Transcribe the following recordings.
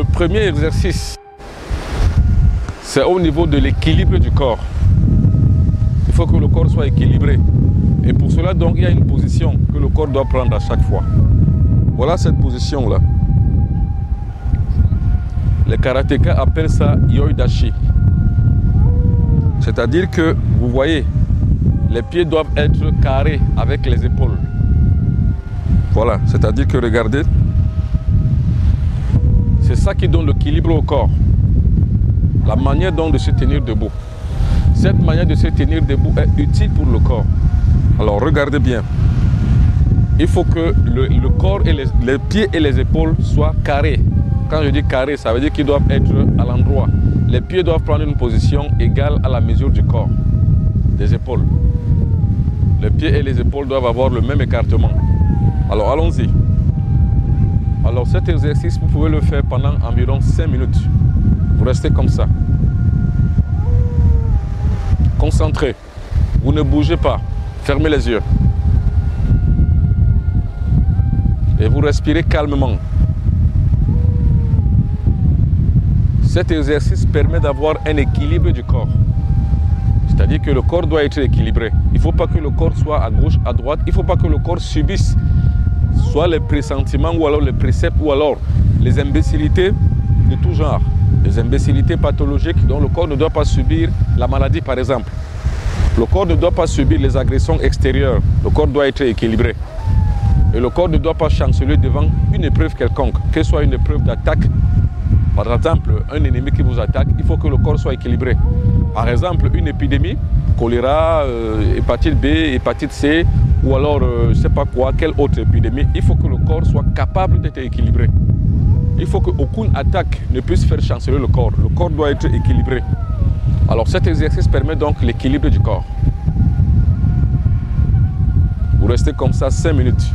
le premier exercice, c'est au niveau de l'équilibre du corps. Il faut que le corps soit équilibré. Et pour cela, donc, il y a une position que le corps doit prendre à chaque fois. Voilà cette position-là. Les karatékas appellent ça yoidashi. C'est-à-dire que, vous voyez, les pieds doivent être carrés avec les épaules. Voilà, c'est-à-dire que regardez, c'est ça qui donne l'équilibre au corps. La manière dont de se tenir debout. Cette manière de se tenir debout est utile pour le corps. Alors regardez bien. Il faut que le, corps et les, les, pieds et les épaules soient carrés. Quand je dis carré, ça veut dire qu'ils doivent être à l'endroit. Les pieds doivent prendre une position égale à la mesure du corps, des épaules. Les pieds et les épaules doivent avoir le même écartement. Alors allons-y. Alors cet exercice, vous pouvez le faire pendant environ 5 minutes. Vous restez comme ça. Concentré. Vous ne bougez pas. Fermez les yeux. Et vous respirez calmement. Cet exercice permet d'avoir un équilibre du corps. C'est-à-dire que le corps doit être équilibré. Il ne faut pas que le corps soit à gauche, à droite. Il ne faut pas que le corps subisse soit les pressentiments ou alors les préceptes ou alors les imbécilités de tout genre. Les imbécilités pathologiques dont le corps ne doit pas subir la maladie par exemple. Le corps ne doit pas subir les agressions extérieures. Le corps doit être équilibré. Et le corps ne doit pas chanceler devant une épreuve quelconque, que ce soit une épreuve d'attaque. Par exemple, un ennemi qui vous attaque, il faut que le corps soit équilibré. Par exemple, une épidémie, choléra, euh, hépatite B, hépatite C, ou alors euh, je ne sais pas quoi, quelle autre épidémie, il faut que le corps soit capable d'être équilibré. Il faut qu'aucune attaque ne puisse faire chanceler le corps. Le corps doit être équilibré. Alors cet exercice permet donc l'équilibre du corps. Vous restez comme ça 5 minutes.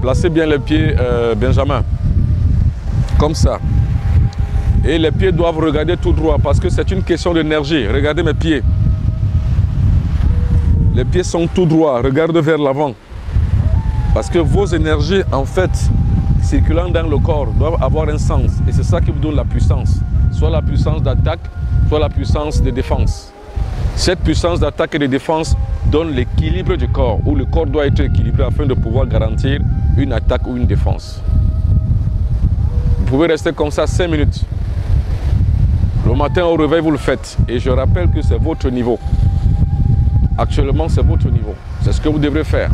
Placez bien les pieds, euh, Benjamin. Comme ça. Et les pieds doivent regarder tout droit parce que c'est une question d'énergie. Regardez mes pieds. Les pieds sont tout droits, regardez vers l'avant. Parce que vos énergies, en fait, circulant dans le corps, doivent avoir un sens. Et c'est ça qui vous donne la puissance. Soit la puissance d'attaque, soit la puissance de défense. Cette puissance d'attaque et de défense donne l'équilibre du corps, où le corps doit être équilibré afin de pouvoir garantir une attaque ou une défense. Vous pouvez rester comme ça 5 minutes. Le matin au réveil, vous le faites. Et je rappelle que c'est votre niveau. Actuellement, c'est votre niveau. C'est ce que vous devrez faire.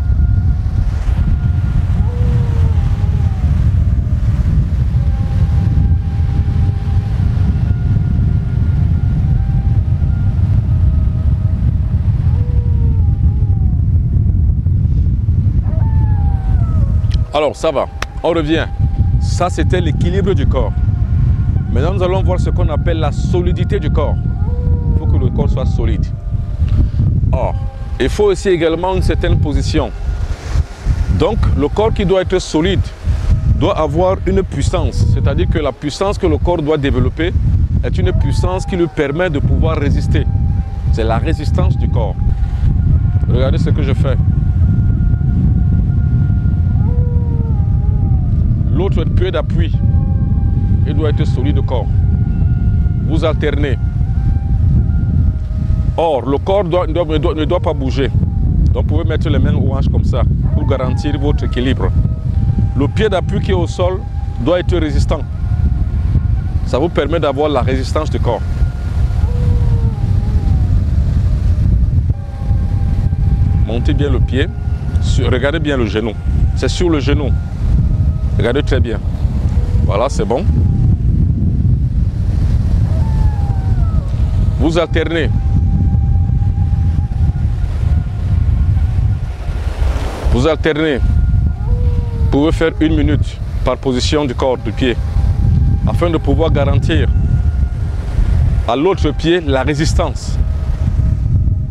Alors, ça va. On revient. Ça, c'était l'équilibre du corps. Maintenant, nous allons voir ce qu'on appelle la solidité du corps. Il faut que le corps soit solide. Il faut aussi également une certaine position. Donc, le corps qui doit être solide doit avoir une puissance. C'est-à-dire que la puissance que le corps doit développer est une puissance qui lui permet de pouvoir résister. C'est la résistance du corps. Regardez ce que je fais. L'autre pied d'appui, il doit être solide au corps. Vous alternez. Or, le corps ne, doit, pas bouger. Donc, vous pouvez mettre les mains hanches comme ça pour garantir votre équilibre. Le pied d'appui qui est au sol doit être résistant. Ça vous permet d'avoir la résistance du corps. Montez bien le pied. Regardez bien le genou. C'est sur le genou. Regardez très bien. Voilà, c'est bon. Vous alternez Vous alternez. Vous pouvez faire une minute par position du corps, du pied, afin de pouvoir garantir à l'autre pied la résistance.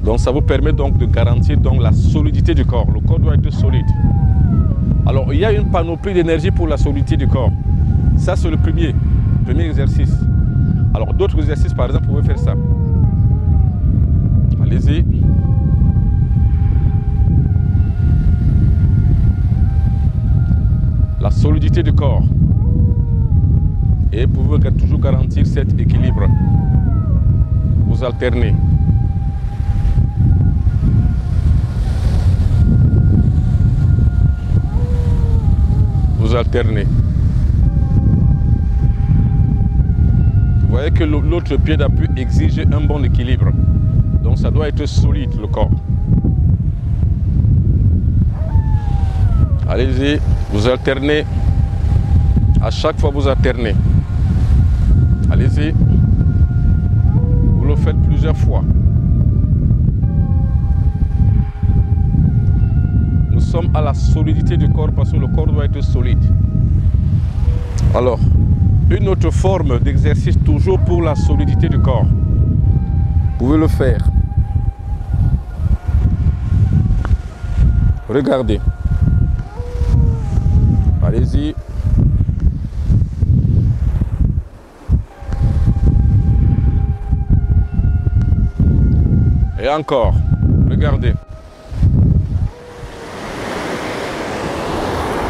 Donc ça vous permet donc de garantir donc la solidité du corps. Le corps doit être solide. Alors il y a une panoplie d'énergie pour la solidité du corps. Ça c'est le premier, premier exercice. Alors d'autres exercices par exemple, vous pouvez faire ça. Allez-y. La solidité du corps. Et vous pouvez toujours garantir cet équilibre. Vous alternez. Vous alternez. Vous voyez que l'autre pied d'appui exige un bon équilibre. Donc ça doit être solide le corps. Allez-y, vous alternez. À chaque fois, vous alternez. Allez-y. Vous le faites plusieurs fois. Nous sommes à la solidité du corps parce que le corps doit être solide. Alors, une autre forme d'exercice toujours pour la solidité du corps. Vous pouvez le faire. Regardez. Allez-y. Et encore. Regardez.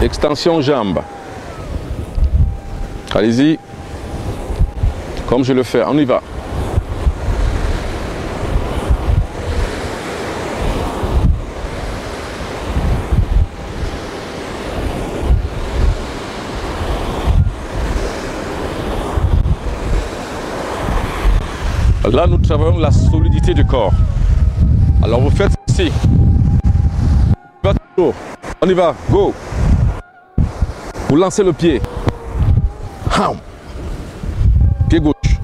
Extension jambe. Allez-y. Comme je le fais. On y va. Là, nous travaillons la solidité du corps. Alors, vous faites ceci. On y va, go. Vous lancez le pied. Pied gauche.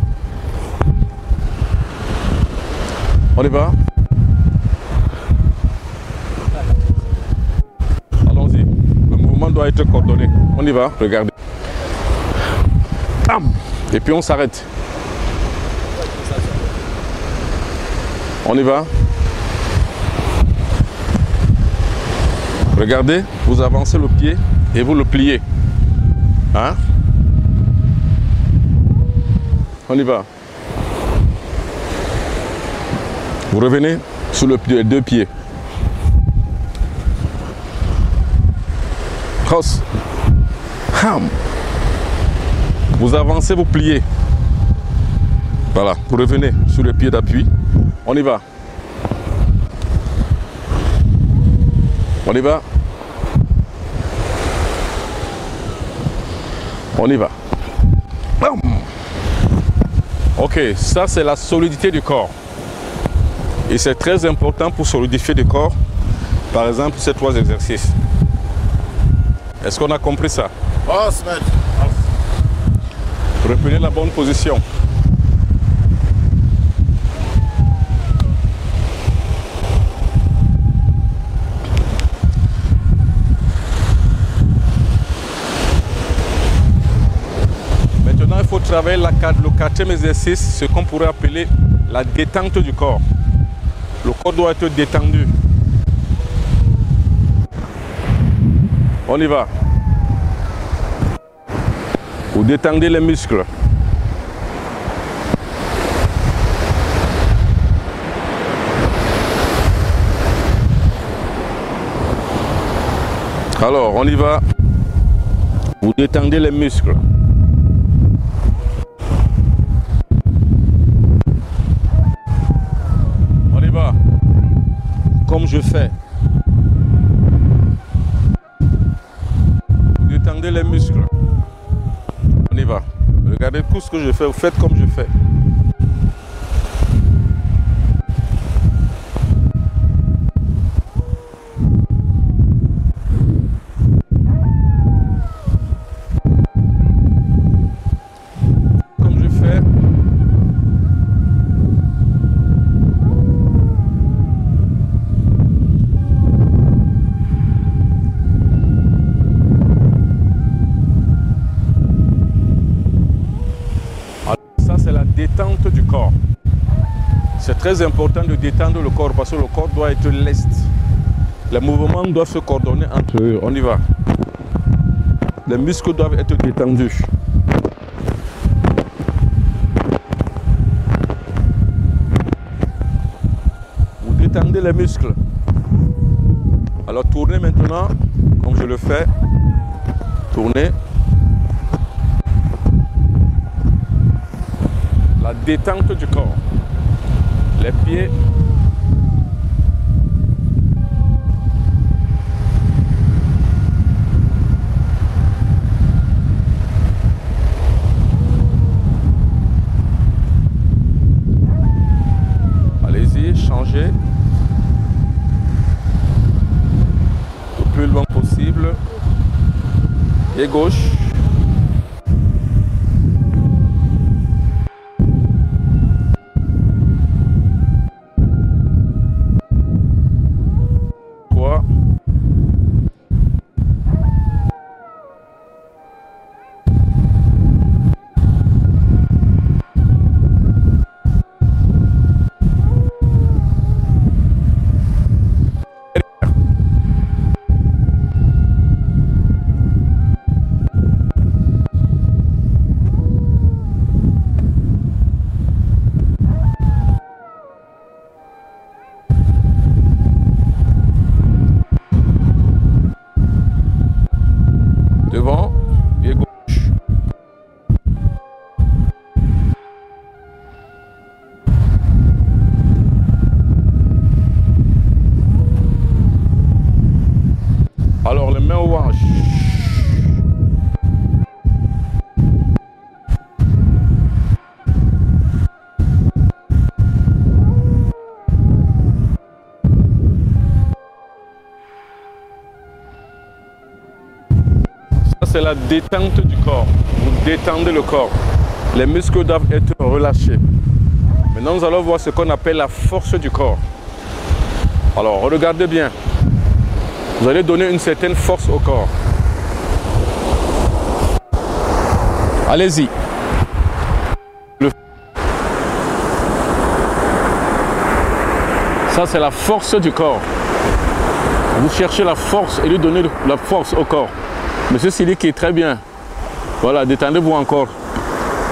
On y va. Allons-y. Le mouvement doit être coordonné. On y va, regardez. Et puis on s'arrête. On y va. Regardez, vous avancez le pied et vous le pliez. Hein? On y va. Vous revenez sur le pied, deux pieds. Cross. Vous avancez, vous pliez. Voilà, vous revenez sur le pied d'appui. On y va. On y va. On y va. Ok, ça c'est la solidité du corps. Et c'est très important pour solidifier le corps. Par exemple, ces trois exercices. Est-ce qu'on a compris ça? Reprenez la bonne position. Travailler la, le quatrième exercice, ce qu'on pourrait appeler la détente du corps. Le corps doit être détendu. On y va. Vous détendez les muscles. Alors, on y va. Vous détendez les muscles. Je fais. Détendez les muscles. On y va. Regardez tout ce que je fais. Vous faites comme je fais. Très important de détendre le corps parce que le corps doit être leste. Les mouvements doivent se coordonner entre eux. On y va. Les muscles doivent être détendus. Vous détendez les muscles. Alors tournez maintenant, comme je le fais. Tournez. détente du corps. Allez-y, changez. Le plus loin possible. Et gauche. C'est la détente du corps. Vous détendez le corps. Les muscles doivent être relâchés. Maintenant, nous allons voir ce qu'on appelle la force du corps. Alors, regardez bien. Vous allez donner une certaine force au corps. Allez-y. Ça, c'est la force du corps. Vous cherchez la force et lui donnez la force au corps. Monsieur Sili qui est très bien. Voilà, détendez-vous encore.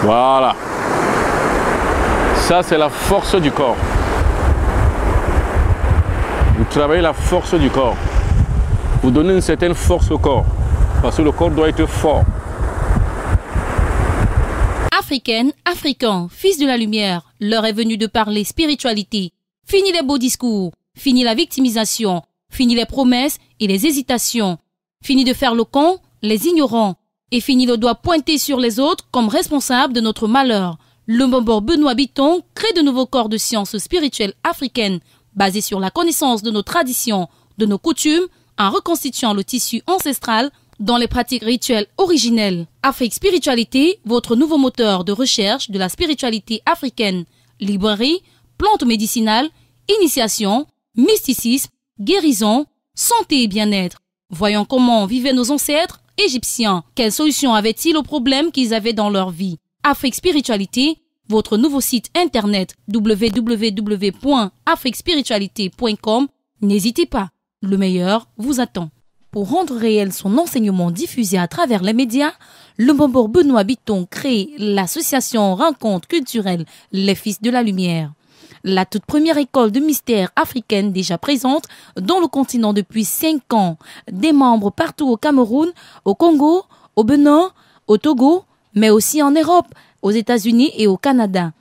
Voilà. Ça, c'est la force du corps. Vous travaillez la force du corps. Vous donnez une certaine force au corps. Parce que le corps doit être fort. Africaine, africain, fils de la lumière, l'heure est venue de parler spiritualité. Fini les beaux discours, fini la victimisation, fini les promesses et les hésitations, fini de faire le con, les ignorants, et fini le doigt pointé sur les autres comme responsables de notre malheur. Le Bombor Benoît Biton crée de nouveaux corps de sciences spirituelles africaines basés sur la connaissance de nos traditions, de nos coutumes, en reconstituant le tissu ancestral dans les pratiques rituelles originelles. Afrique Spiritualité, votre nouveau moteur de recherche de la spiritualité africaine. Librairie, plantes médicinales, initiation, mysticisme, guérison, santé et bien-être. Voyons comment vivaient nos ancêtres égyptiens. Quelles solutions avaient-ils aux problèmes qu'ils avaient dans leur vie? Afrique Spiritualité, votre nouveau site internet www.afriquespiritualité.com. N'hésitez pas, le meilleur vous attend. Pour rendre réel son enseignement diffusé à travers les médias, le Bombor Benoît Biton crée l'association Rencontre culturelle Les Fils de la Lumière la toute première école de mystère africaine déjà présente dans le continent depuis cinq ans. Des membres partout au Cameroun, au Congo, au Benin, au Togo, mais aussi en Europe, aux États-Unis et au Canada.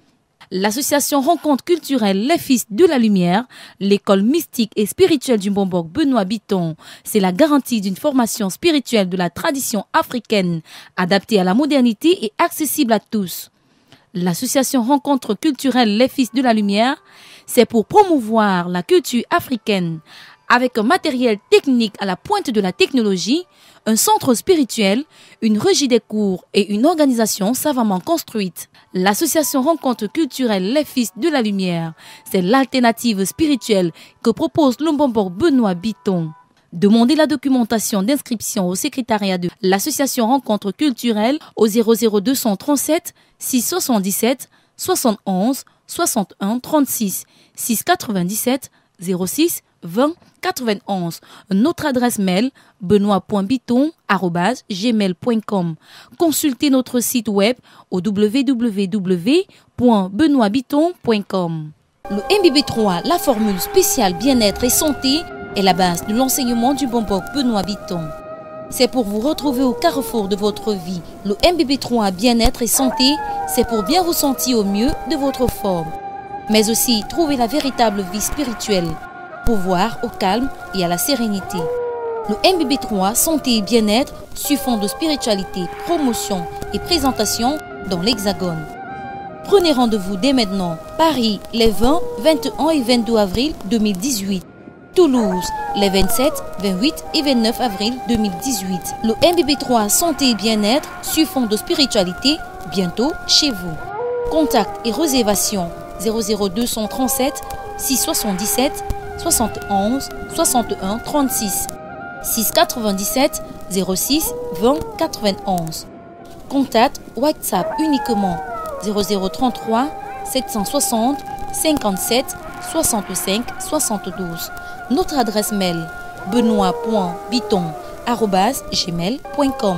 L'association Rencontre culturelle Les Fils de la Lumière, l'école mystique et spirituelle du Bombok Benoît Biton, c'est la garantie d'une formation spirituelle de la tradition africaine, adaptée à la modernité et accessible à tous l'association Rencontre culturelle Les Fils de la Lumière, c'est pour promouvoir la culture africaine avec un matériel technique à la pointe de la technologie, un centre spirituel, une régie des cours et une organisation savamment construite. L'association Rencontre culturelle Les Fils de la Lumière, c'est l'alternative spirituelle que propose l'Ombombor Benoît Biton. Demandez la documentation d'inscription au secrétariat de l'association Rencontre culturelle au 00237 677 71 61 36 697 06 20 91. Notre adresse mail benoît.biton@gmail.com. Consultez notre site web au www.benoîtbiton.com. Le MBB3, la formule spéciale bien-être et santé, est la base de l'enseignement du bonbon Benoît Biton. c'est pour vous retrouver au carrefour de votre vie. Le MBB3 bien-être et santé, c'est pour bien vous sentir au mieux de votre forme. Mais aussi trouver la véritable vie spirituelle, pouvoir au calme et à la sérénité. Le MBB3 Santé et Bien-être sur fond de spiritualité, promotion et présentation dans l'Hexagone. Prenez rendez-vous dès maintenant. Paris, les 20, 21 et 22 avril 2018. Toulouse, les 27, 28 et 29 avril 2018. Le MBB3 Santé et Bien-être sur fond de spiritualité, bientôt chez vous. Contact et réservation 00237 677 71 61 36 697 06 20 91. Contact WhatsApp uniquement 0033 760 57 65 72. Notre adresse mail benoît.biton.gmail.com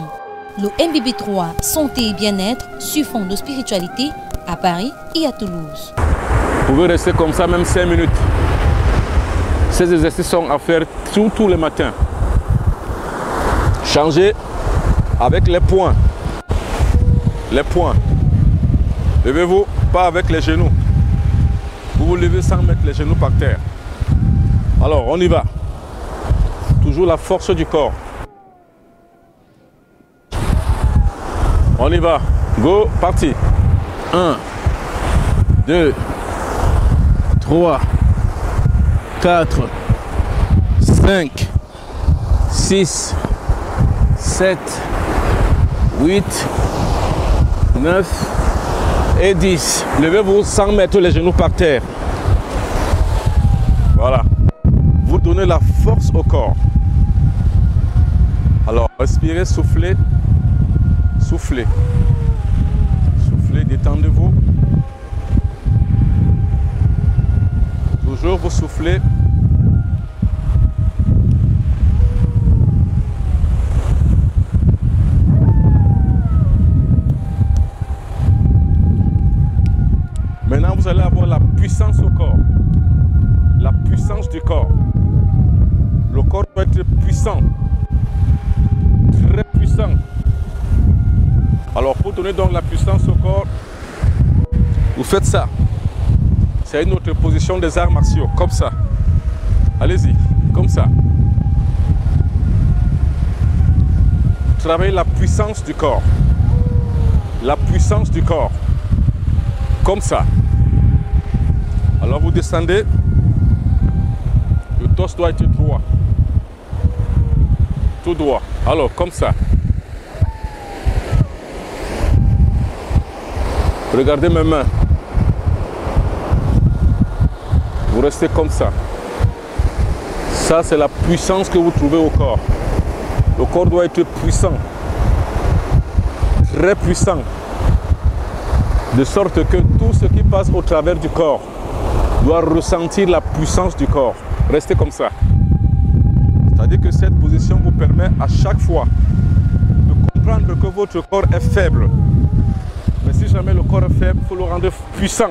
Le MBB3 Santé et Bien-être sur fond de spiritualité à Paris et à Toulouse. Vous pouvez rester comme ça même 5 minutes. Ces exercices sont à faire tous, tous les matins. Changez avec les poings. Les poings. Levez-vous, pas avec les genoux. Vous vous levez sans mettre les genoux par terre. Alors, on y va. Toujours la force du corps. On y va. Go, parti. 1, 2, 3, 4, 5, 6, 7, 8, 9 et 10. Levez-vous sans mettre les genoux par terre. Voilà la force au corps. Alors, respirez, soufflez, soufflez. Soufflez, détendez-vous. Toujours vous soufflez. Faites ça. C'est une autre position des arts martiaux, comme ça. Allez-y, comme ça. Travaillez la puissance du corps. La puissance du corps. Comme ça. Alors vous descendez. Le torse doit être droit droit. Alors, comme ça. Regardez mes mains. Vous restez comme ça. Ça, c'est la puissance que vous trouvez au corps. Le corps doit être puissant. Très puissant. De sorte que tout ce qui passe au travers du corps doit ressentir la puissance du corps. Restez comme ça. C'est-à-dire que cette position vous permet à chaque fois de comprendre que votre corps est faible. Mais si jamais le corps est faible, il faut le rendre puissant.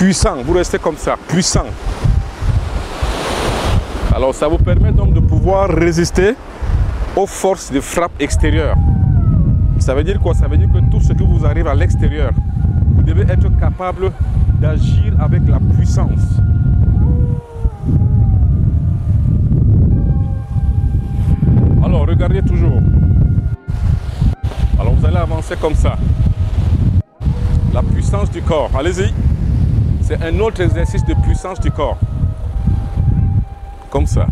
Puissant, vous restez comme ça, puissant. Alors ça vous permet donc de pouvoir résister aux forces de frappe extérieures. Ça veut dire quoi? Ça veut dire que tout ce qui vous arrive à l'extérieur, vous devez être capable d'agir avec la puissance. Alors, regardez toujours. Alors, vous allez avancer comme ça. La puissance du corps. Allez-y. C'est un autre exercice de puissance du corps. Comme ça.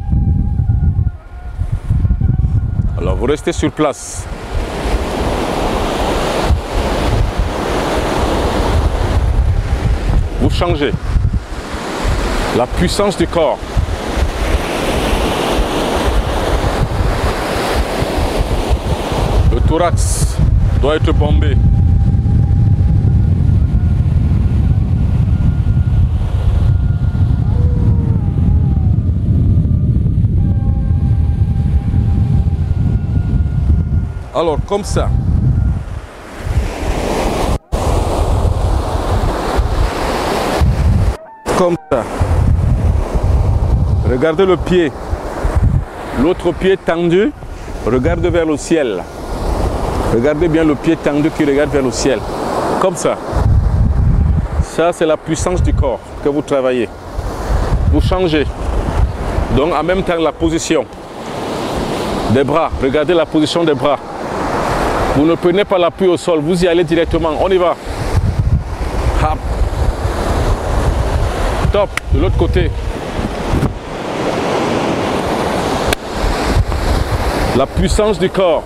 Alors, vous restez sur place. Vous changez. La puissance du corps. thorax doit être bombé. Alors, comme ça. Comme ça. Regardez le pied. L'autre pied tendu. Regardez vers le ciel. Regardez bien le pied tendu qui regarde vers le ciel. Comme ça. Ça, c'est la puissance du corps que vous travaillez. Vous changez. Donc, en même temps, la position des bras. Regardez la position des bras. Vous ne prenez pas l'appui au sol, vous y allez directement. On y va. Hop. Top. De l'autre côté. La puissance du corps.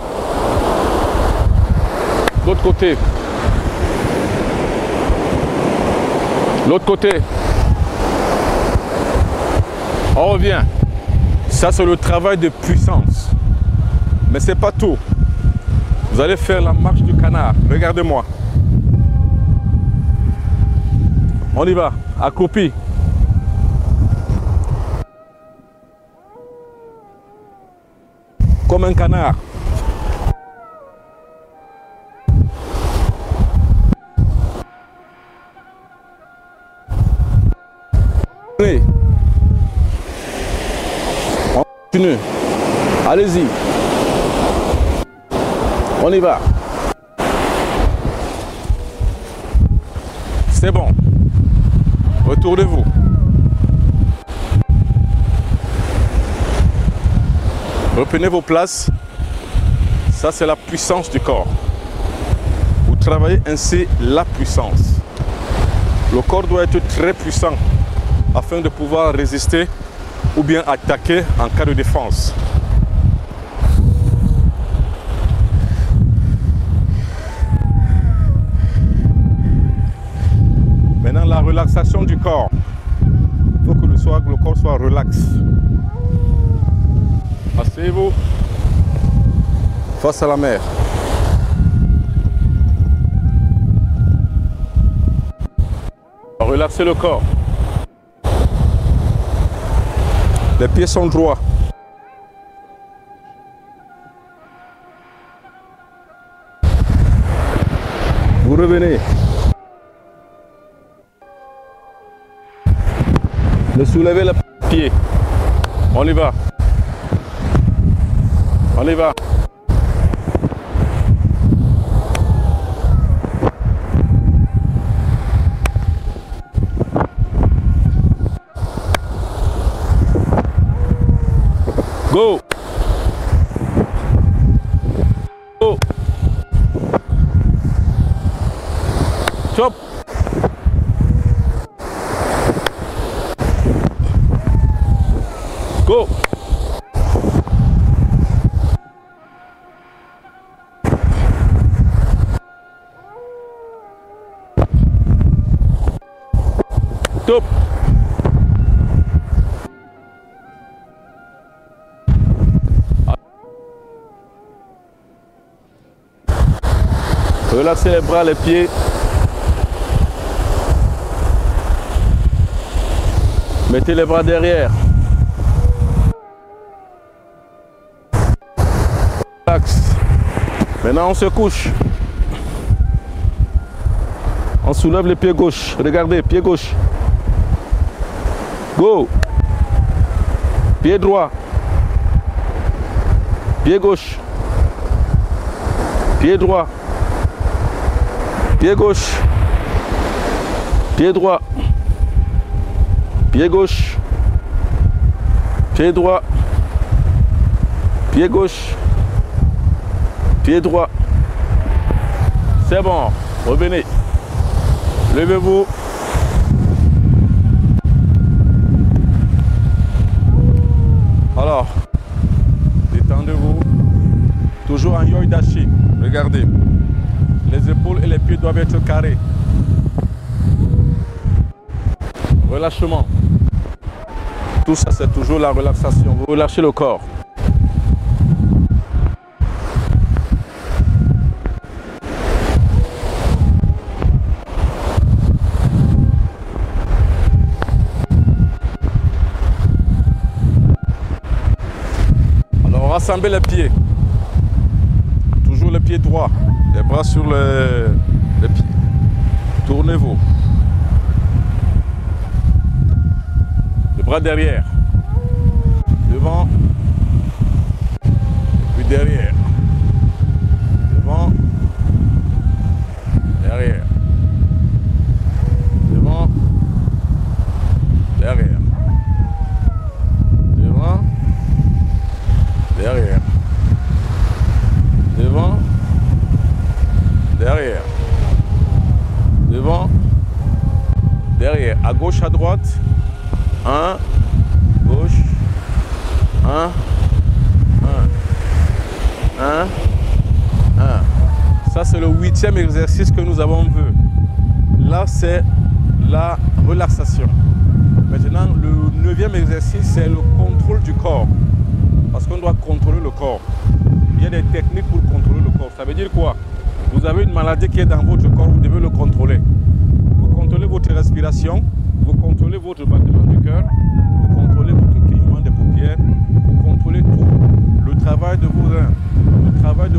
L'autre côté. L'autre côté. On revient. Ça, c'est le travail de puissance. Mais ce n'est pas tout. Vous allez faire la marche du canard. Regardez-moi. On y va. Accroupi. Comme un canard. On continue. Allez-y. On y va. C'est bon. Retournez-vous. Reprenez vos places. Ça, c'est la puissance du corps. Vous travaillez ainsi la puissance. Le corps doit être très puissant afin de pouvoir résister ou bien attaquer en cas de défense. La relaxation du corps. Il faut que le, le corps soit relax. Asseyez-vous face à la mer. Relaxez le corps. Les pieds sont droits. Vous revenez. Ne soulevez le pied. On y va. On y va. Go. Relaxez les bras, les pieds. Mettez les bras derrière. Relax. Maintenant, on se couche. On soulève les pieds gauche. Regardez, pied gauche. Go. Pied droit. Pied gauche. Pied droit. Pied gauche. Pied droit. Pied gauche. Pied droit. Pied gauche. Pied droit. C'est bon. Revenez. Levez-vous. Ça, c'est toujours la relaxation. Vous relâchez le corps. Alors, rassemblez les pieds. Toujours le pied droit. Les bras sur les, les pieds. Tournez-vous. Bras derrière. Devant. Puis derrière. Devant, derrière. Devant, derrière. Devant, derrière. Devant, derrière. Devant, derrière. À gauche, à droite. Un, gauche. Un, un, un, un. Ça, c'est le huitième exercice que nous avons vu. Là, c'est la relaxation. Maintenant, le neuvième exercice, c'est le contrôle du corps. Parce qu'on doit contrôler le corps. Il y a des techniques pour contrôler le corps. Ça veut dire quoi? Vous avez une maladie qui est dans votre corps, vous devez le contrôler. Vous contrôlez votre respiration, vous contrôlez votre battement du cœur, vous contrôlez votre clignement des paupières, vous contrôlez tout. Le travail de vos reins, le travail de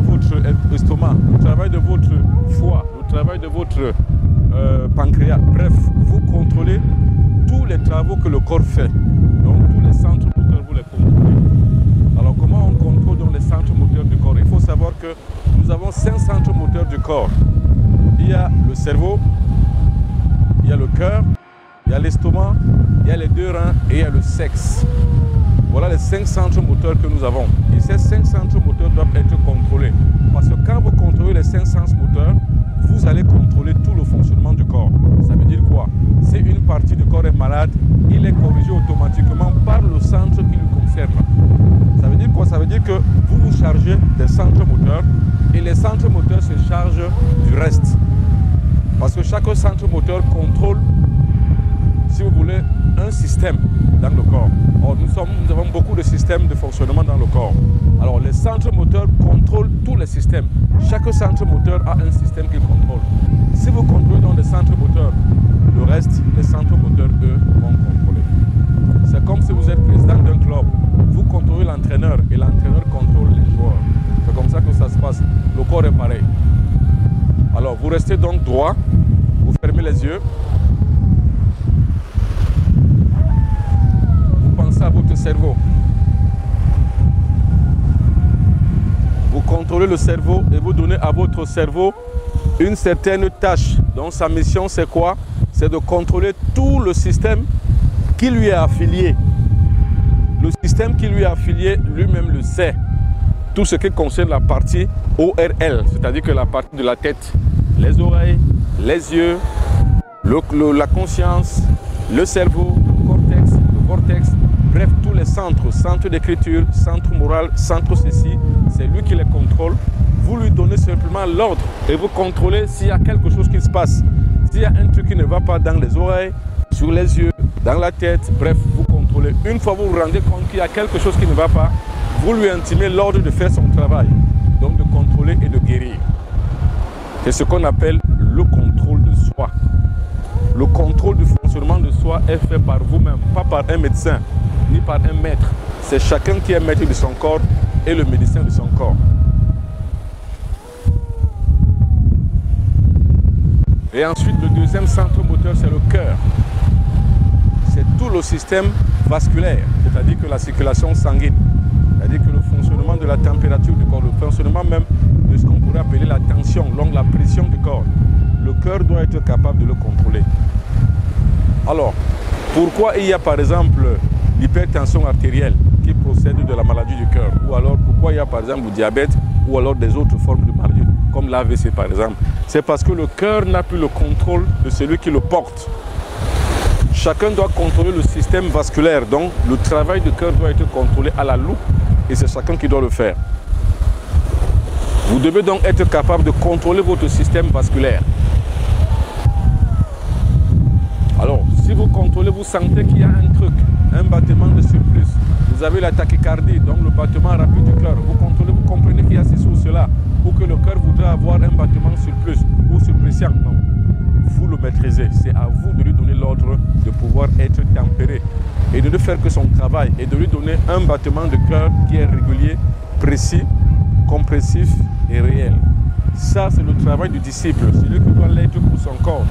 le travail de votre foie, le travail de votre euh, pancréas. Bref, vous contrôlez tous les travaux que le corps fait. Donc tous les centres moteurs, vous les contrôlez. Alors comment on contrôle les centres moteurs du corps? Il faut savoir que nous avons cinq centres moteurs du corps. Il y a le cerveau, il y a le cœur, il y a l'estomac, il y a les deux reins et il y a le sexe. Voilà les cinq centres moteurs que nous avons. Et ces cinq centres moteurs doivent être contrôlés. Parce que quand vous contrôlez les cinq sens moteurs, vous allez contrôler tout le fonctionnement du corps. Ça veut dire quoi? Si une partie du corps est malade, il est corrigé automatiquement par le centre qui lui concerne. Ça veut dire quoi? Ça veut dire que vous vous chargez des centres moteurs et les centres moteurs se chargent du reste. Parce que chaque centre moteur contrôle, si vous voulez, un système dans le corps. Or, nous, nous avons beaucoup de systèmes de fonctionnement dans le corps. Alors, les centres moteurs contrôlent tous les systèmes. Chaque centre moteur a un système qu'il contrôle. Si vous contrôlez dans les centres moteurs, le reste, les centres moteurs, eux, vont contrôler. C'est comme si vous êtes président d'un club. Vous contrôlez l'entraîneur et l'entraîneur contrôle les joueurs. C'est comme ça que ça se passe. Le corps est pareil. Alors, vous restez donc droit, vous fermez les yeux. Vous pensez à votre cerveau. Vous contrôlez le cerveau et vous donnez à votre cerveau une certaine tâche. Donc sa mission c'est quoi? C'est de contrôler tout le système qui lui est affilié. Le système qui lui est affilié lui-même le sait. Tout ce qui concerne la partie ORL, c'est-à-dire que la partie de la tête, les oreilles, les yeux, le- la conscience, le cerveau, le cortex, le vortex, bref, tous les centres, centre d'écriture, centre moral, centre ceci, c'est lui qui les contrôle. Vous lui donnez simplement l'ordre et vous contrôlez s'il y a quelque chose qui se passe. S'il y a un truc qui ne va pas dans les oreilles, sur les yeux, dans la tête, bref, vous contrôlez. Une fois vous vous rendez compte qu'il y a quelque chose qui ne va pas, vous lui intimez l'ordre de faire son travail, donc de contrôler et de guérir. C'est ce qu'on appelle le contrôle de soi. Le contrôle du fonctionnement de soi est fait par vous-même, pas par un médecin, par un maître. C'est chacun qui est maître de son corps et le médecin de son corps. Et ensuite, le deuxième centre moteur, c'est le cœur. C'est tout le système vasculaire, c'est-à-dire que la circulation sanguine, c'est-à-dire que le fonctionnement de la température du corps, le fonctionnement même de ce qu'on pourrait appeler la tension, donc la pression du corps. Le cœur doit être capable de le contrôler. Alors, pourquoi il y a par exemple l'hypertension artérielle qui procède de la maladie du cœur Ou alors pourquoi il y a par exemple le diabète ou alors des autres formes de maladie comme l'AVC par exemple C'est parce que le cœur n'a plus le contrôle de celui qui le porte. Chacun doit contrôler le système vasculaire, donc le travail du cœur doit être contrôlé à la loupe et c'est chacun qui doit le faire. Vous devez donc être capable de contrôler votre système vasculaire. Alors, si vous contrôlez, vous sentez qu'il y a un truc, un battement de surplus. Vous avez la tachycardie, donc le battement rapide du cœur. Vous contrôlez, vous comprenez qu'il y a ceci ou cela, ou que le cœur voudrait avoir un battement surplus ou surpression. Non. Vous le maîtrisez. C'est à vous de lui donner l'ordre de pouvoir être tempéré et de ne faire que son travail et de lui donner un battement de cœur qui est régulier, précis, compressif et réel. Ça, c'est le travail du disciple. Celui qui doit l'être pour son corps.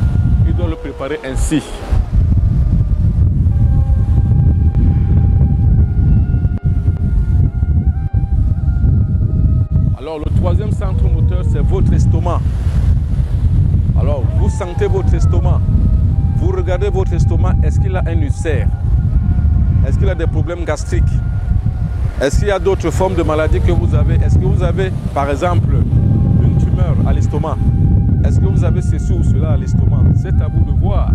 Il doit le préparer ainsi. Votre estomac. Alors, vous sentez votre estomac. Vous regardez votre estomac, est-ce qu'il a un ulcère? Est-ce qu'il a des problèmes gastriques? Est-ce qu'il y a d'autres formes de maladies que vous avez? Est-ce que vous avez, par exemple, une tumeur à l'estomac? Est-ce que vous avez ceci ou cela à l'estomac? C'est à vous de voir.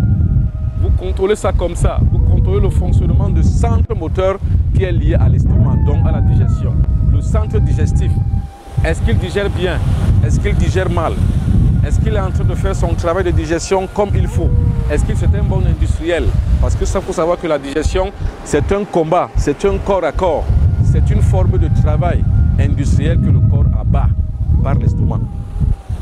Vous contrôlez ça comme ça. Vous contrôlez le fonctionnement du centre moteur qui est lié à l'estomac, donc à la digestion. Le centre digestif, est-ce qu'il digère bien? Est-ce qu'il digère mal? Est-ce qu'il est en train de faire son travail de digestion comme il faut? Est-ce qu'il est un bon industriel? Parce que ça, faut savoir que la digestion, c'est un combat, c'est un corps à corps. C'est une forme de travail industriel que le corps abat par l'estomac.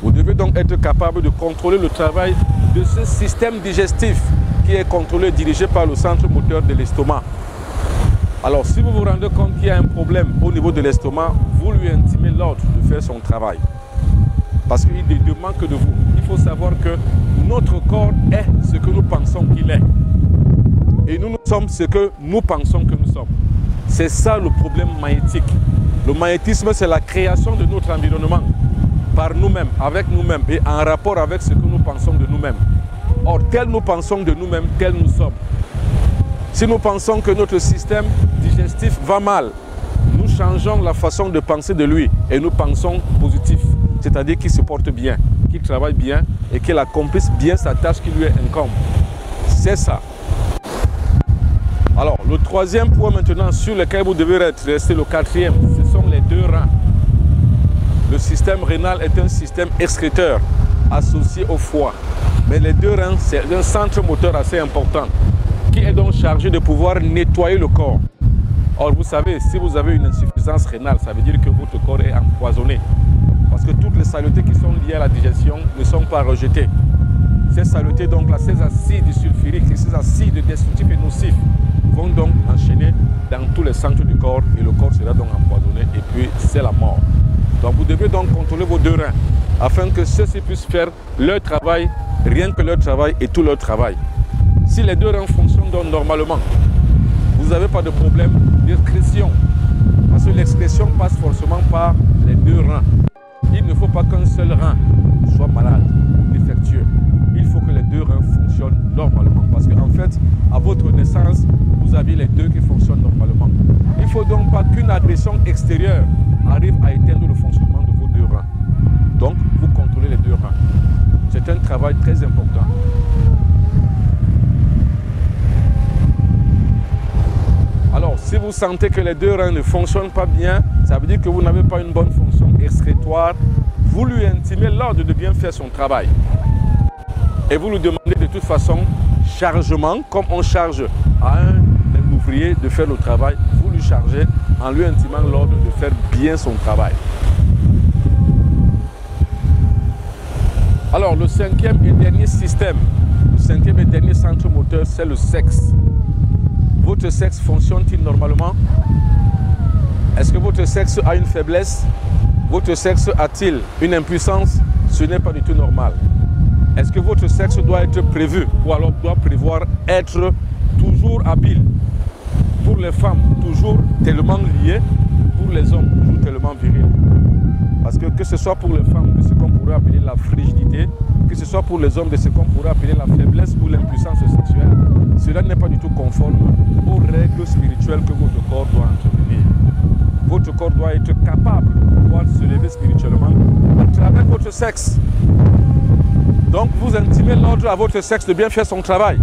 Vous devez donc être capable de contrôler le travail de ce système digestif qui est contrôlé, dirigé par le centre moteur de l'estomac. Alors, si vous vous rendez compte qu'il y a un problème au niveau de l'estomac, vous lui intimez l'ordre de faire son travail. Parce qu'il ne demande que de vous. Il faut savoir que notre corps est ce que nous pensons qu'il est. Et nous, nous sommes ce que nous pensons que nous sommes. C'est ça le problème magnétique. Le magnétisme, c'est la création de notre environnement par nous-mêmes, avec nous-mêmes et en rapport avec ce que nous pensons de nous-mêmes. Or, tel nous pensons de nous-mêmes, tel nous sommes. Si nous pensons que notre système digestif va mal, nous changeons la façon de penser de lui et nous pensons positif, c'est-à-dire qu'il se porte bien, qu'il travaille bien et qu'il accomplisse bien sa tâche qui lui incombe. C'est ça. Alors, le troisième point maintenant sur lequel vous devez rester, le quatrième, ce sont les deux reins. Le système rénal est un système excréteur associé au foie. Mais les deux reins, c'est un centre moteur assez important est donc chargé de pouvoir nettoyer le corps. Or, vous savez, si vous avez une insuffisance rénale, ça veut dire que votre corps est empoisonné. Parce que toutes les saletés qui sont liées à la digestion ne sont pas rejetées. Ces saletés, donc là, ces acides sulfuriques, ces acides destructifs et nocifs, vont donc enchaîner dans tous les centres du corps et le corps sera donc empoisonné et puis c'est la mort. Donc vous devez donc contrôler vos deux reins afin que ceux-ci puissent faire leur travail rien que leur travail et tout leur travail. Si les deux reins normalement, vous n'avez pas de problème d'excrétion. Parce que l'excrétion passe forcément par les deux reins. Il ne faut pas qu'un seul rein soit malade, défectueux. Il faut que les deux reins fonctionnent normalement. Parce qu'en fait, à votre naissance, vous avez les deux qui fonctionnent normalement. Il ne faut donc pas qu'une agression extérieure arrive à éteindre le fonctionnement de vos deux reins. Donc, vous contrôlez les deux reins. C'est un travail très important. Alors, si vous sentez que les deux reins ne fonctionnent pas bien, ça veut dire que vous n'avez pas une bonne fonction excrétoire. Vous lui intimez l'ordre de bien faire son travail. Et vous lui demandez de toute façon chargement, comme on charge à un, ouvrier de faire le travail, vous lui chargez en lui intimant l'ordre de faire bien son travail. Alors, le cinquième et dernier système, le cinquième et dernier centre moteur, c'est le sexe. Votre sexe fonctionne-t-il normalement? Est-ce que votre sexe a une faiblesse? Votre sexe a-t-il une impuissance? Ce n'est pas du tout normal. Est-ce que votre sexe doit être prévu ou alors doit prévoir être toujours habile? Pour les femmes, toujours tellement lié. Pour les hommes, toujours tellement viril. Parce que que ce soit pour les femmes de ce qu'on pourrait appeler la frigidité, que ce soit pour les hommes de ce qu'on pourrait appeler la faiblesse ou l'impuissance sexuelle, cela n'est pas du tout conforme aux règles spirituelles que votre corps doit entretenir. Votre corps doit être capable de pouvoir se lever spirituellement à travers votre sexe. Donc vous intimez l'ordre à votre sexe de bien faire son travail.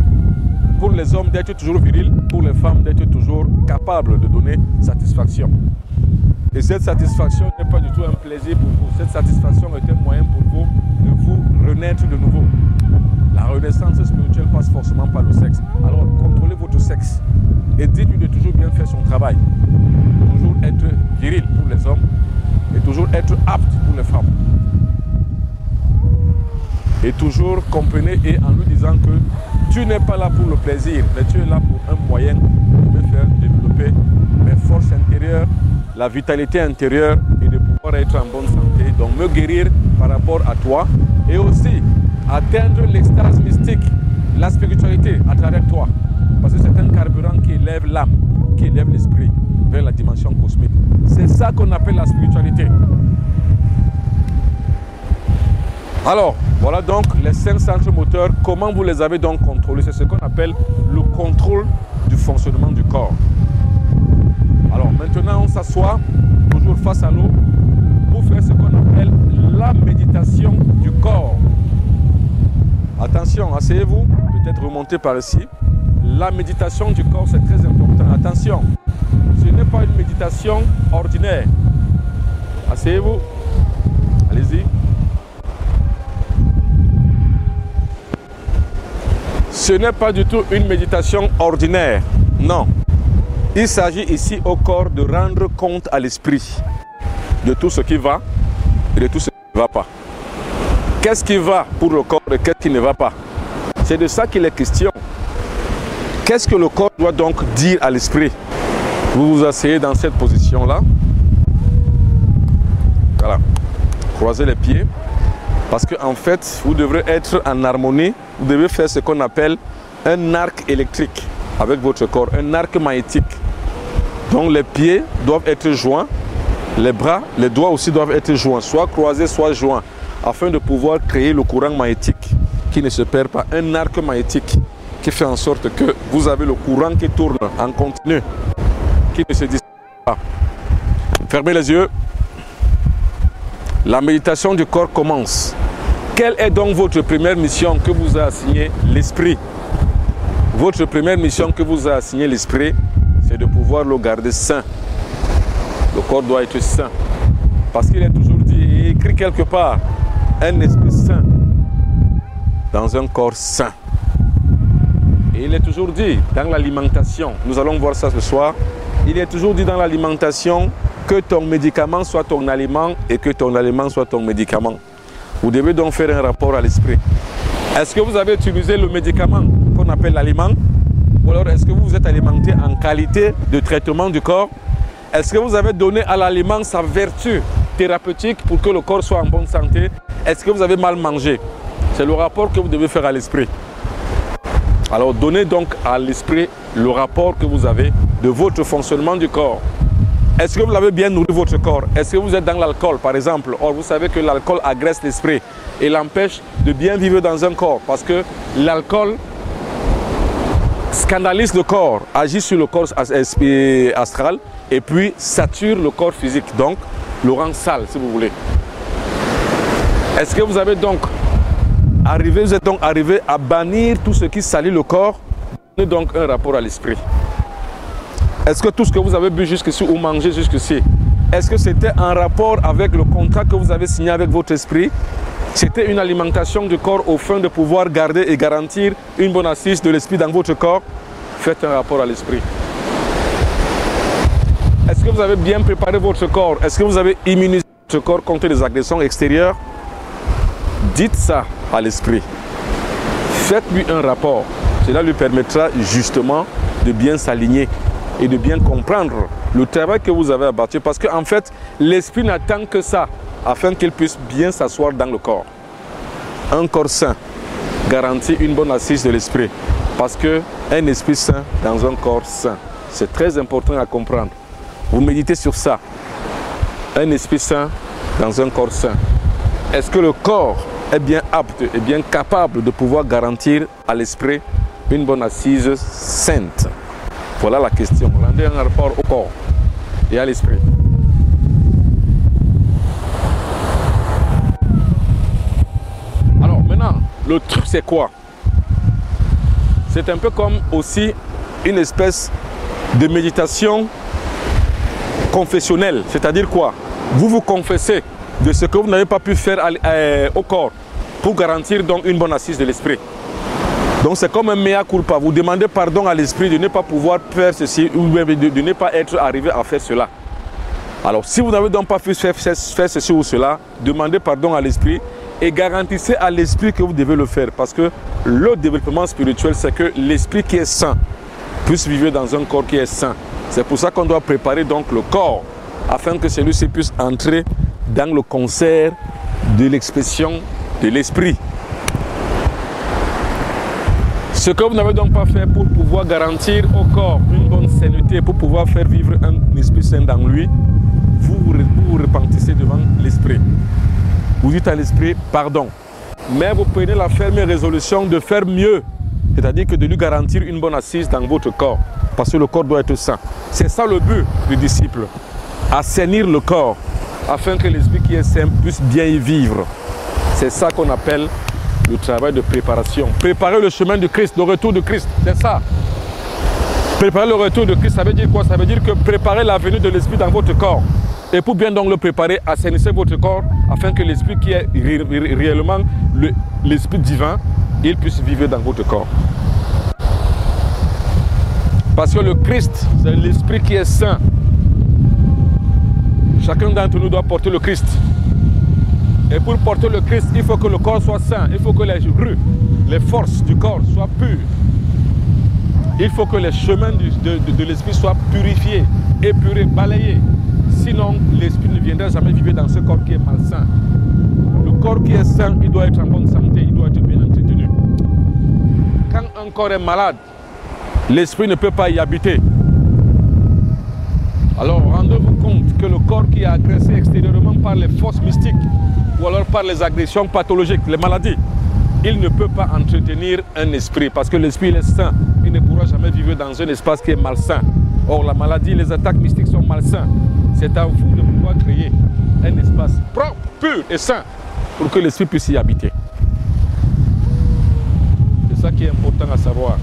Pour les hommes d'être toujours viril, pour les femmes d'être toujours capables de donner satisfaction. Et cette satisfaction n'est pas du tout un plaisir pour vous. Cette satisfaction est un moyen pour vous de vous renaître de nouveau. La renaissance spirituelle passe forcément par le sexe. Alors contrôlez votre sexe et dites-lui de toujours bien faire son travail. Toujours être viril pour les hommes et toujours être apte pour les femmes. Et toujours comprenez et en lui disant que tu n'es pas là pour le plaisir, mais tu es là pour un moyen de me faire développer mes forces intérieures la vitalité intérieure et de pouvoir être en bonne santé. Donc me guérir par rapport à toi et aussi atteindre l'extase mystique, la spiritualité à travers toi. Parce que c'est un carburant qui élève l'âme, qui élève l'esprit vers la dimension cosmique. C'est ça qu'on appelle la spiritualité. Alors, voilà donc les cinq centres moteurs. Comment vous les avez donc contrôlés? C'est ce qu'on appelle le contrôle du fonctionnement du corps. Alors maintenant, on s'assoit toujours face à nous pour faire ce qu'on appelle la méditation du corps. Attention, asseyez-vous, peut-être remontez par ici. La méditation du corps, c'est très important. Attention, ce n'est pas une méditation ordinaire. Asseyez-vous. Allez-y. Ce n'est pas du tout une méditation ordinaire. Non. Il s'agit ici au corps de rendre compte à l'esprit de tout ce qui va et de tout ce qui ne va pas. Qu'est-ce qui va pour le corps et qu'est-ce qui ne va pas? C'est de ça qu'il est question. Qu'est-ce que le corps doit donc dire à l'esprit? Vous vous asseyez dans cette position-là. Voilà. Croisez les pieds. Parce qu'en en fait, vous devrez être en harmonie. Vous devez faire ce qu'on appelle un arc électrique avec votre corps, un arc magnétique. Donc les pieds doivent être joints, les bras, les doigts aussi doivent être joints, soit croisés, soit joints, afin de pouvoir créer le courant magnétique qui ne se perd pas. Un arc magnétique qui fait en sorte que vous avez le courant qui tourne en continu, qui ne se disparaît pas. Fermez les yeux. La méditation du corps commence. Quelle est donc votre première mission que vous a assignée l'Esprit? Votre première mission que vous a assignée l'Esprit, c'est de pouvoir le garder sain. Le corps doit être sain. Parce qu'il est toujours dit, écrit quelque part, un esprit sain dans un corps sain. Et il est toujours dit dans l'alimentation, nous allons voir ça ce soir, il est toujours dit dans l'alimentation que ton médicament soit ton aliment et que ton aliment soit ton médicament. Vous devez donc faire un rapport à l'esprit. Est-ce que vous avez utilisé le médicament qu'on appelle l'aliment? Ou alors est-ce que vous vous êtes alimenté en qualité de traitement du corps? Est-ce que vous avez donné à l'aliment sa vertu? Thérapeutique pour que le corps soit en bonne santé. Est-ce que vous avez mal mangé? C'est le rapport que vous devez faire à l'esprit. Alors donnez donc à l'esprit le rapport que vous avez de votre fonctionnement du corps. Est-ce que vous avez bien nourri votre corps? Est-ce que vous êtes dans l'alcool, par exemple? Or, vous savez que l'alcool agresse l'esprit et l'empêche de bien vivre dans un corps parce que l'alcool scandalise le corps, agit sur le corps astral et puis sature le corps physique, donc le rend sale, si vous voulez. Est-ce que vous avez donc Arrivé, vous êtes donc arrivé à bannir tout ce qui salit le corps. Donnez donc un rapport à l'esprit? Est-ce que tout ce que vous avez bu jusqu'ici ou mangé jusqu'ici, est-ce que c'était en rapport avec le contrat que vous avez signé avec votre esprit? C'était une alimentation du corps au fin de pouvoir garder et garantir une bonne assise de l'esprit dans votre corps? Faites un rapport à l'esprit. Est-ce que vous avez bien préparé votre corps? Est-ce que vous avez immunisé votre corps contre les agressions extérieures? Dites ça à l'esprit. Faites-lui un rapport. Cela lui permettra justement de bien s'aligner et de bien comprendre le travail que vous avez abattu. Parce qu'en fait, l'esprit n'attend que ça afin qu'il puisse bien s'asseoir dans le corps. Un corps sain garantit une bonne assise de l'esprit. Parce qu'un esprit sain dans un corps sain, c'est très important à comprendre. Vous méditez sur ça. Un esprit sain dans un corps sain. Est-ce que le corps est bien apte et bien capable de pouvoir garantir à l'esprit une bonne assise sainte? Voilà la question. Rendez un rapport au corps et à l'esprit. Alors maintenant, le truc c'est quoi? C'est un peu comme aussi une espèce de méditation confessionnelle. C'est-à-dire quoi? Vous vous confessez de ce que vous n'avez pas pu faire euh, au corps pour garantir donc une bonne assise de l'esprit. Donc c'est comme un mea culpa. Vous demandez pardon à l'esprit de ne pas pouvoir faire ceci ou de, ne pas être arrivé à faire cela. Alors si vous n'avez donc pas pu faire, ceci ou cela, demandez pardon à l'esprit et garantissez à l'esprit que vous devez le faire. Parce que le développement spirituel, c'est que l'esprit qui est sain puisse vivre dans un corps qui est sain. C'est pour ça qu'on doit préparer donc le corps afin que celui-ci puisse entrer dans le concert de l'expression de l'esprit. Ce que vous n'avez donc pas fait pour pouvoir garantir au corps une bonne sainteté, pour pouvoir faire vivre un esprit saint dans lui, vous vous, repentissez devant l'esprit. Vous dites à l'esprit, pardon, mais vous prenez la ferme résolution de faire mieux, c'est-à-dire que de lui garantir une bonne assise dans votre corps, parce que le corps doit être sain. C'est ça le but du disciple, assainir le corps, afin que l'esprit qui est sain puisse bien y vivre. C'est ça qu'on appelle le travail de préparation. Préparer le chemin de Christ, le retour de Christ, c'est ça. Préparer le retour de Christ, ça veut dire quoi? Ça veut dire que préparer la venue de l'Esprit dans votre corps. Et pour bien donc le préparer, assainissez votre corps afin que l'Esprit qui est réellement l'Esprit divin, il puisse vivre dans votre corps. Parce que le Christ, c'est l'Esprit qui est saint. Chacun d'entre nous doit porter le Christ. Et pour porter le Christ, il faut que le corps soit saint. Il faut que les rues, les forces du corps soient pures. Il faut que les chemins de, l'esprit soient purifiés, épurés, balayés. Sinon, l'esprit ne viendra jamais vivre dans ce corps qui est malsain. Le corps qui est sain, il doit être en bonne santé, il doit être bien entretenu. Quand un corps est malade, l'esprit ne peut pas y habiter. Alors rendez-vous compte que le corps qui est agressé extérieurement par les forces mystiques ou alors par les agressions pathologiques, les maladies, il ne peut pas entretenir un esprit parce que l'esprit est saint. Il ne pourra jamais vivre dans un espace qui est malsain. Or, la maladie, les attaques mystiques sont malsains. C'est à vous de pouvoir créer un espace propre, pur et sain pour que l'esprit puisse y habiter. C'est ça qui est important à savoir.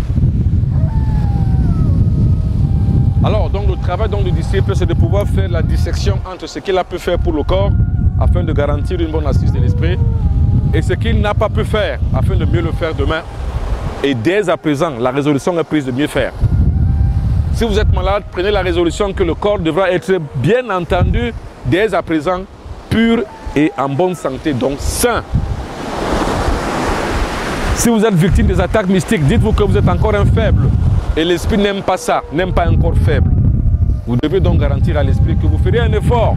Alors, donc, le travail donc, du disciple, c'est de pouvoir faire la dissection entre ce qu'il a pu faire pour le corps afin de garantir une bonne assise de l'esprit et ce qu'il n'a pas pu faire afin de mieux le faire demain. Et dès à présent, la résolution est prise de mieux faire. Si vous êtes malade, prenez la résolution que le corps devra être bien entendu dès à présent pur et en bonne santé, donc sain. Si vous êtes victime des attaques mystiques, dites-vous que vous êtes encore un faible. Et l'esprit n'aime pas ça, n'aime pas un corps faible. Vous devez donc garantir à l'esprit que vous ferez un effort,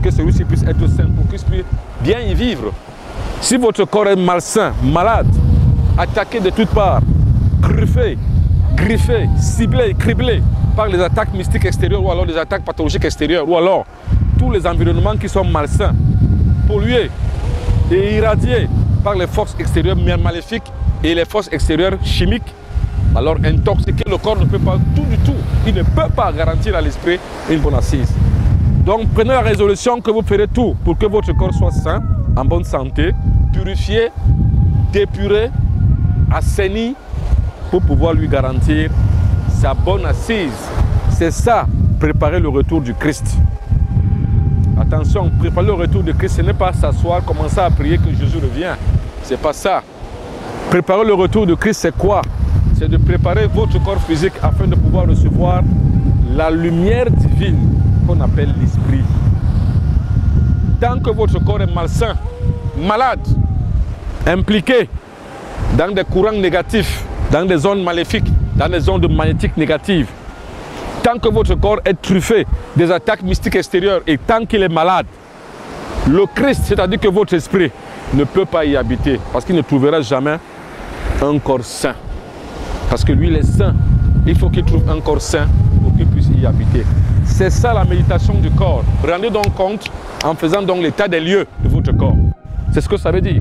que celui-ci puisse être sain pour qu'il puisse bien y vivre. Si votre corps est malsain, malade, attaqué de toutes parts, griffé, griffé, ciblé, criblé par les attaques mystiques extérieures ou alors les attaques pathologiques extérieures ou alors tous les environnements qui sont malsains, pollués et irradiés par les forces extérieures maléfiques et les forces extérieures chimiques, alors intoxiquer le corps ne peut pas tout du tout. Il ne peut pas garantir à l'esprit une bonne assise. Donc prenez la résolution que vous ferez tout pour que votre corps soit sain, en bonne santé, purifié, dépuré, assaini, pour pouvoir lui garantir sa bonne assise. C'est ça, préparer le retour du Christ. Attention, préparer le retour du Christ, ce n'est pas s'asseoir, commencer à prier que Jésus revient. C'est pas ça. Préparer le retour du Christ, c'est quoi? C'est de préparer votre corps physique afin de pouvoir recevoir la lumière divine qu'on appelle l'esprit. Tant que votre corps est malsain, malade, impliqué dans des courants négatifs, dans des zones maléfiques, dans des zones magnétiques négatives, tant que votre corps est truffé des attaques mystiques extérieures et tant qu'il est malade, le Christ, c'est-à-dire que votre esprit, ne peut pas y habiter parce qu'il ne trouvera jamais un corps sain. Parce que lui, il est saint. Il faut qu'il trouve un corps sain pour qu'il puisse y habiter. C'est ça la méditation du corps. Rendez donc compte en faisant donc l'état des lieux de votre corps. C'est ce que ça veut dire.